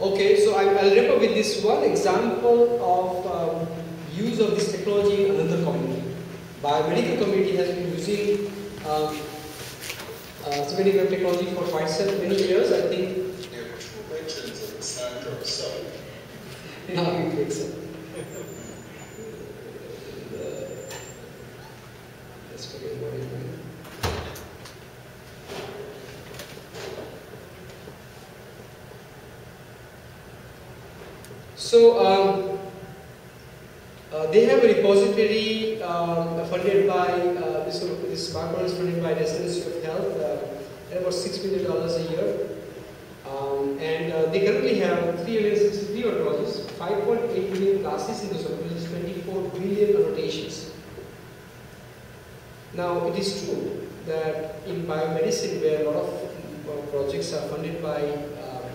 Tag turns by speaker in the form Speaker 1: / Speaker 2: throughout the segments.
Speaker 1: Okay, so I, will wrap up with this one example of um, use of this technology in another community. Biomedical community has been using um, uh, web technology for quite some many years. I think. You. Let's forget what it So um, uh, they have a repository um, funded by uh, this this smartphone is funded by the Institute of Health uh, at about six million dollars a year, um, and uh, they currently have 363 ontologies, 5.8 million classes in those ontologies, 24 billion annotations. Now it is true that in biomedicine, where a lot of projects are funded by uh,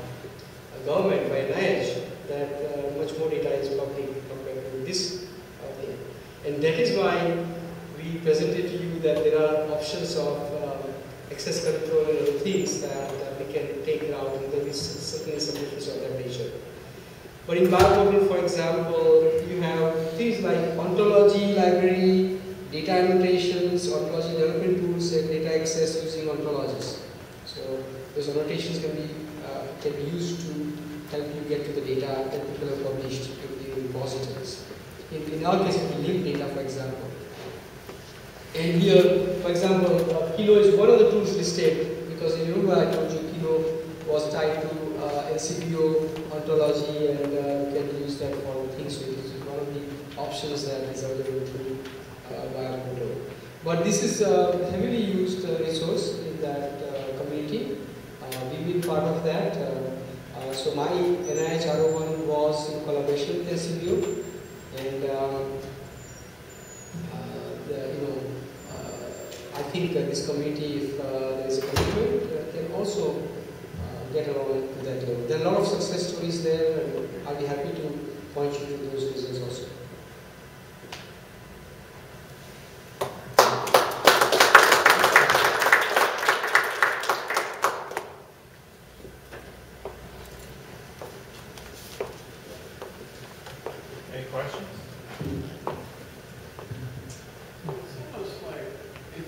Speaker 1: government, by NIH, that uh, much more data is public compared to this uh, thing. And that is why we presented to you that there are options of uh, access control and other things that we can take out and there is certainly difference of that nature. But in BioPortal, for example, you have things like ontology library, data annotations, ontology development tools, and data access using ontologies. So those annotations can be uh, can be used to help you get to the data that people have published in the repositories. In, in our case, we link data, for example. And here, for example, uh, Kino is one of the tools listed because in Uruguay I told you Kino was tied to uh, ontology and uh, can use that for things. So it is one of the options that is available through uh, But this is a heavily used uh, resource in that uh, community. Uh, we've been part of that. Uh, uh, so my NIH R01 was in collaboration with NCBO and um, uh, the, you know, uh, I think that this community, if there is a commitment, can also get along with that level. There are a lot of success stories there and I'll be happy to point you to those reasons also.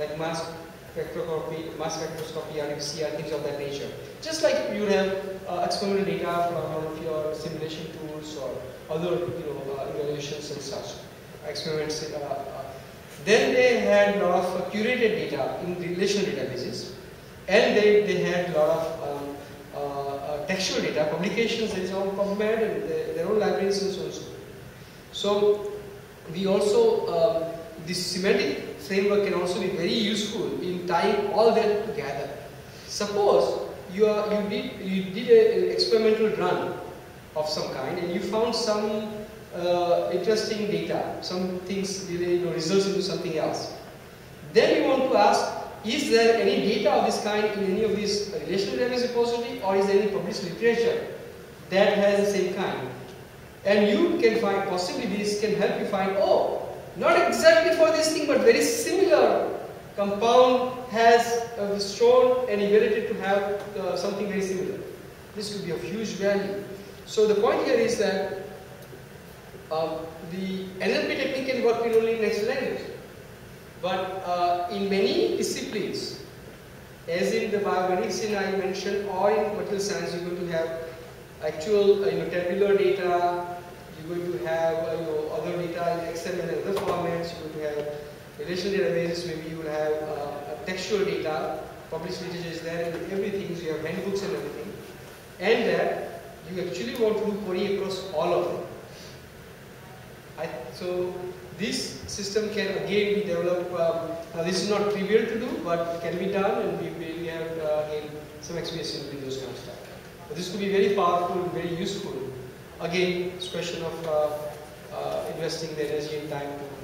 Speaker 1: like mass spectroscopy, mass spectroscopy, RFCR, things of that nature. Just like you have uh, experimental data from one of your simulation tools or other, you know, uh, evaluations and such, experiments. Uh, uh. then they had a lot of curated data in relational databases, and they, they had a lot of um, uh, textual data, publications, is all PubMed and their own libraries and so on. So we also, um, this semantic framework can also be very useful in tying all that together. Suppose you, are, you, did, you did a, an experimental run of some kind and you found some uh, interesting data, some things, you know, results into something else. Then you want to ask, is there any data of this kind in any of these relational database repository or is there any published literature that has the same kind? And you can find, possibly this can help you find, oh, not exactly for this thing, but very similar compound has uh, shown an ability to have uh, something very similar. This could be of huge value. So the point here is that um, the NLP technique can work in only natural language. But uh, in many disciplines, as in the biomedicine I mentioned, or in material science, you're going to have actual uh, you know, tabular data, going to have uh, you know, other data in Excel and other formats, going to have relational databases, maybe you will have uh, textual data, published literature is there, and everything, so you have handbooks and everything. And that you actually want to do query across all of them. I, so this system can again be developed. Um, now this is not trivial to do, but it can be done, and we really have uh, some experience in doing those kind of stuff. But this could be very powerful, very useful. Again, it's question of uh, uh, investing the energy and time to